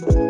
Thank